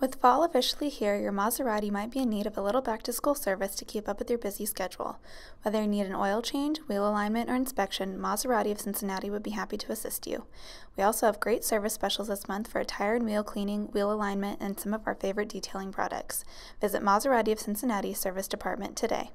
With fall officially here, your Maserati might be in need of a little back to school service to keep up with your busy schedule. Whether you need an oil change, wheel alignment, or inspection, Maserati of Cincinnati would be happy to assist you. We also have great service specials this month for a tire and wheel cleaning, wheel alignment, and some of our favorite detailing products. Visit Maserati of Cincinnati Service Department today.